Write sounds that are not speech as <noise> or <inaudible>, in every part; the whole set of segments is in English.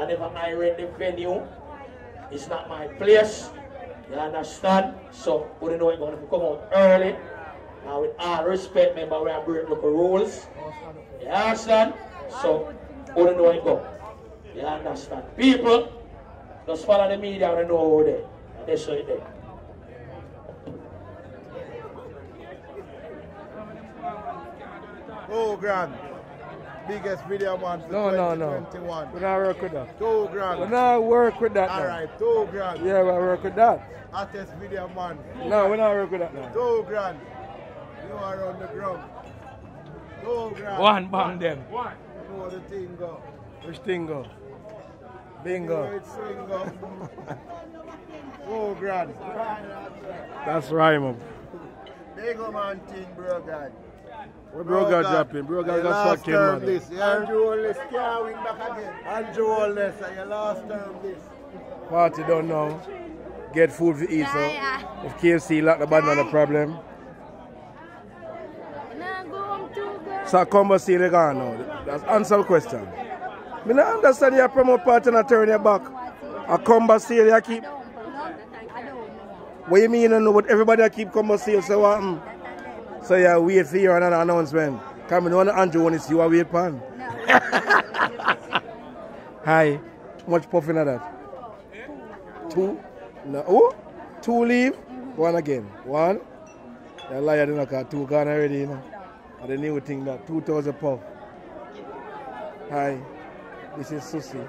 I never I rent the venue. It's not my place. You understand? So, we know we're going to come out early. Now, with all respect, remember, we are breaking local rules. You understand? So, we don't know where go. You understand? People, just follow the media and know over there. That's right there. Oh, Two grand. Biggest video man for No, no, no. 2021. We not work with that. Two grand. We grand. not work with that now. Alright, two grand. Yeah, we work with that. Hottest video man. No, we're not work with that now. Two grand. You are on the ground. Two grand. One bang them. You know the thing go. Which thing go? You know Bingo. it swing. Two grand. That's right, man. Big man thing, bro, God. We bro got dropping. Bro got got last fucking term man. this, yeah? Andrew Wallace can't win back again. Andrew Wallace, and your last term this. Party don't know. Get food to eat, so Yeah, if KFC lock the bad man, the problem. Now go home too, girl. So come but see the gun now. That's answer the question. Me not understand your promote party and turn your back. I come but see you keep. I don't know. What you mean you know? But everybody I keep come but see you. So what? mm? So yeah, wait for your another announcement. Come in, one Andrew one is you are wait pan. Hi. How much puffing of that? Two? No. Oh? Two leave? One again. One. That liar didn't got two gone already, you know. And the new thing that 2,000 puff. Hi. This is Susie. In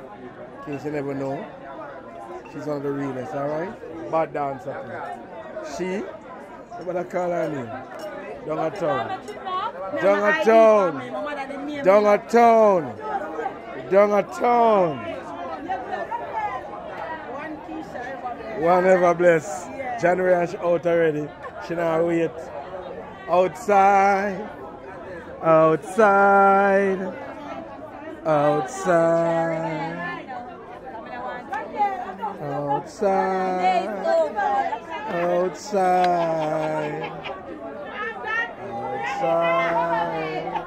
case you never know. She's one of the realest, alright? Bad dancer. She, what I call her name? Down a town. Down a town. Down a town. Down a town. One ever bless. January and she out already. She not wait. Outside. Outside. Outside. Outside. Outside. Outside.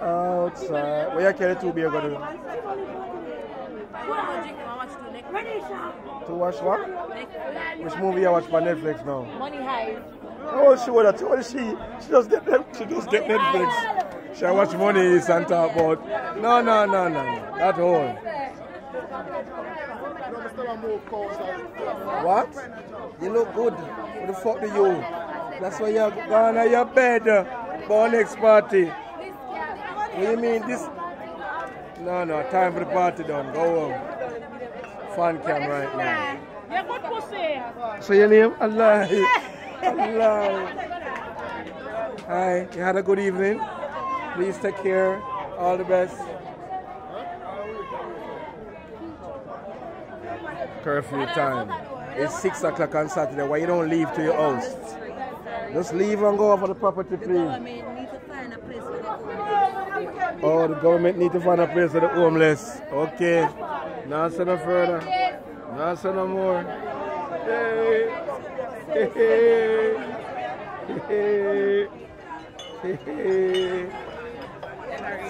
Outside. Where you carry two beer go do? To watch what? Which movie you watch on Netflix now? Money Heist. Oh, she would have told she she just get she just get Netflix. She watch money talk about. No, no, no, no, no. That whole. What? You look good. What the fuck do you? That's why you're gone on your bed. Uh, for next party. What do you mean this? No, no. Time for the party done. Go home. Fun cam right now. So your name? Allah. <laughs> Allah. Hi, you had a good evening. Please take care. All the best. Curfew time. It's six o'clock on Saturday. Why you don't leave to your house? Just leave and go over the property, please. Oh, the government need to find a place for the homeless. Okay. Now say no further. Now say no more. Hey. Hey. Hey. Hey.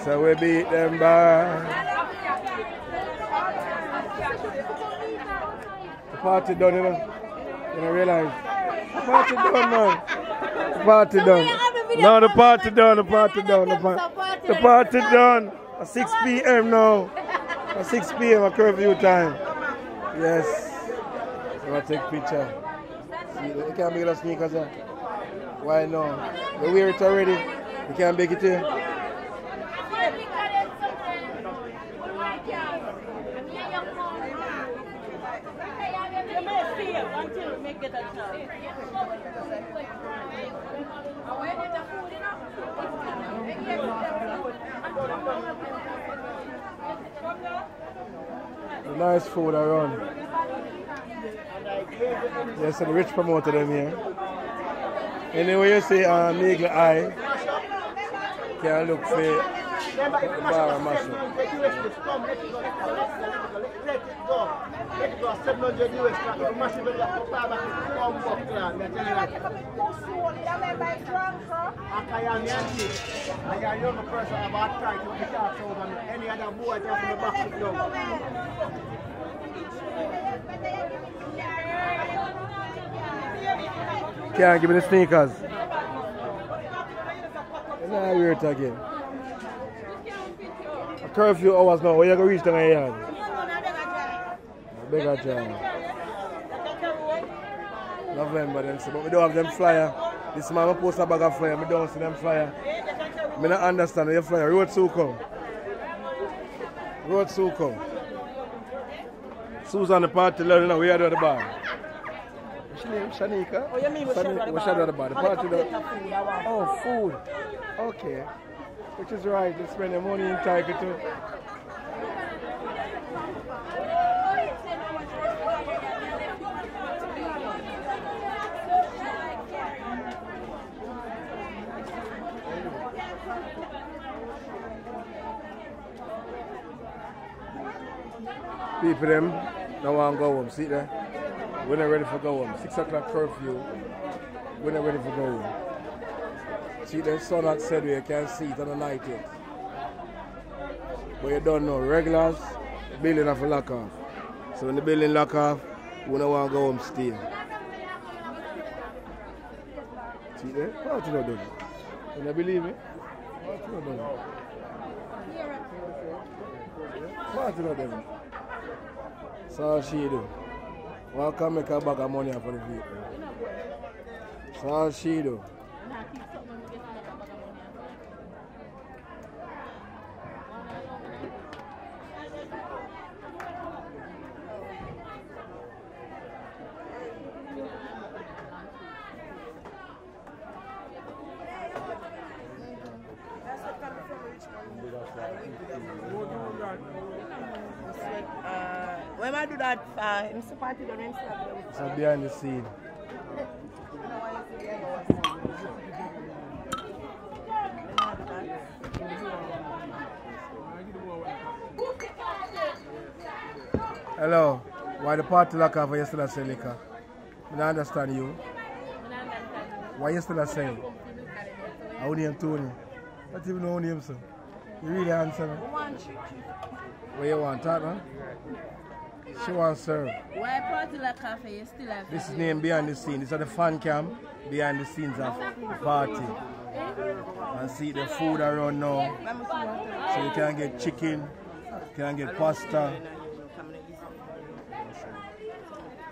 So we beat them back. The party done, you know. You don't realize. The party done, man. The party done. No, the party done, the party done. The, par- the party done. At 6 p.m. now. At 6 p.m. at curfew time. Yes. So I take picture. See, you can't make the sneakers on. Why no? You wear it already. You can't make it here. Nice food around. Yes, and the rich promoter them here. Anyway, you see um, Eagle Eye, can look for the bar and mash up. a 700 US crack. The machine will have to buy back the plum buck land. They tell you that. After you're Yankee, and you're a young person have hard time to pick up so than any other boy just in the back of the dog. Can't give me the sneakers. And now I wear it again. A curfew hours now. Where you going to reach down the yard? A bigger job. November then, so, but we don't have them flyer. This man will post a bag of flyer. We don't see them flyer. I don't understand your flyer. Road so come. Road so come. Susan the party learning now. We are at the bar. What's your name? Shanika? Oh, you mean what's Shani- shadow what's at shadow the at the bar? The party On the the- plate of food, I want. Oh, food. Okay. Which is right. You spend your money in Tiger too. People them want to go home. See there? We're not ready for go home. Six o'clock curfew. We're not ready for go home. See the sun had said we can see it on the night yet. But you don't know, regulars, the building have to lock off. So when the building lock off, we don't want to go home still. See there? What you not doing? You don't believe me? What you not doing? What you not doing? So she do. Well, come make a bag of money for the people. So she do. When I do that, uh, him support it on. So behind the scene. Hello. Why the party lock off and you still a say liquor? I don't understand you. Why still a say? I only am Tony. What even know name so? You really answer me? What you want, that, man? She wants serve. Why party cafe? You still have This is name behind the scene. This is the fan cam behind the scenes of the party. And see the food around now. So you can get chicken, you can get pasta,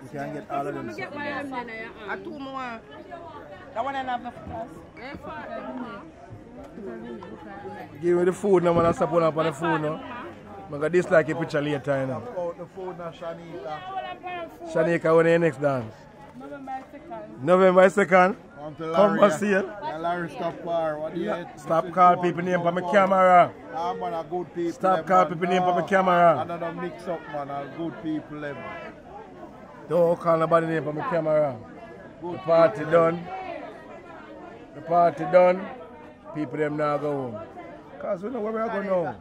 you can get all of them. stuff. I two more. That one and a half class. Give me the food now, man. I stop on up on the food now. I'm going to dislike your picture later, you know. Out the phone now, Shanika. Shanika, when your next dance? November 2nd. Until Come Larry, for sale. Yeah, Larry stop bar. What do you Stop call people name for my camera. Ah, man, a good people. Stop them, call man. people name for my No, camera. Another mix up, man. A good people. Them. Don't call nobody name for my camera. The party done. The party done. People them now go home. Cause we know where we are going now.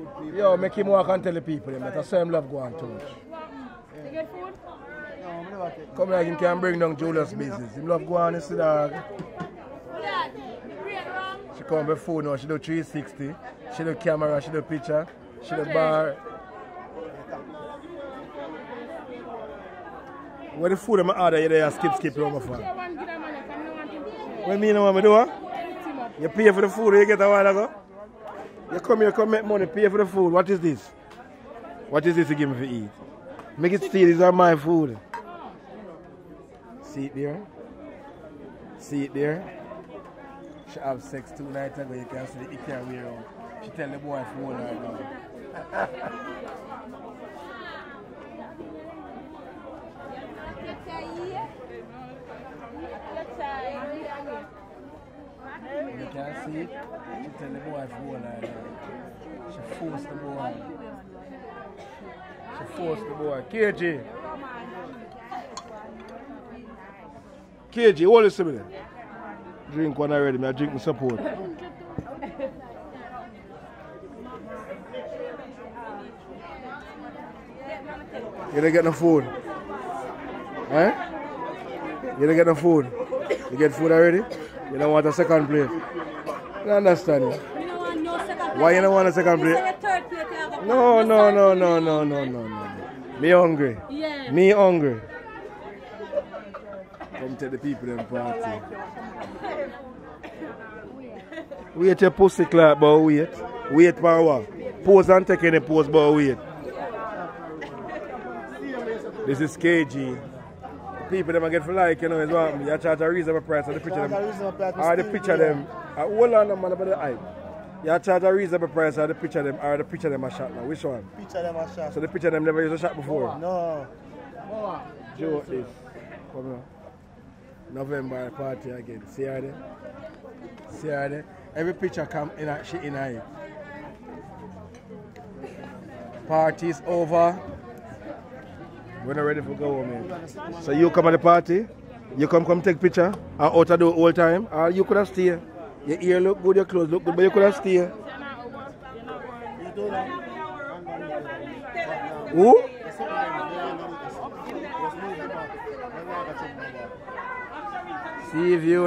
Good people. Yo, make him walk and tell the people them that the same love go too much. Come here, him can bring down Julius business. Him love go on, you see dog. She come before now, she do 360. She do camera, she do picture, she do bar. Where the food I'm order you there skip skip around my phone. What mean what me do? You pay for the food you get a while ago? You come here, come make money, pay for the food. What is this? What is this you give me to eat? Make it steal, these are my food. See it there? See it there? She have sex two nights ago, you can see the Ikea wear. She tell the boy hold her <laughs> down. You see? She tell the boy hold her down. She forced the boy. She forced the boy. KG. KG, hold this me then. Drink one already, I drink my support. You didn't get no food. Eh? You didn't get no food. You get food already? You don't want a second plate. I don't understand you. You don't want no second Why you don't want a second You plate? say your third plate, you have a No, no, no, no, no, no, no, no. Me hungry. Yeah. Me hungry. Come tell the people them party. <laughs> Wait your pussy clap, but wait. Wait for what? Pose and take any pose, but wait. This is KG. People them get for like, you know, is what you charge a reasonable price and the picture them. reasonable Or the picture them. Hold on, man, about the hype. You charge a reasonable price or the picture them, or the picture them a shot now. Which one? Picture them a shot. So the picture them never used a shot before. No. Joe this. Come on. November party again. See her there? See her there? Every picture come in a, she in a. Party's over. We're not ready for go home. So you come at the party, you come come take picture, or out of the whole time, or you could have stay. Your ear look good, your clothes look good, but you could have stay. You do that. Who? See if you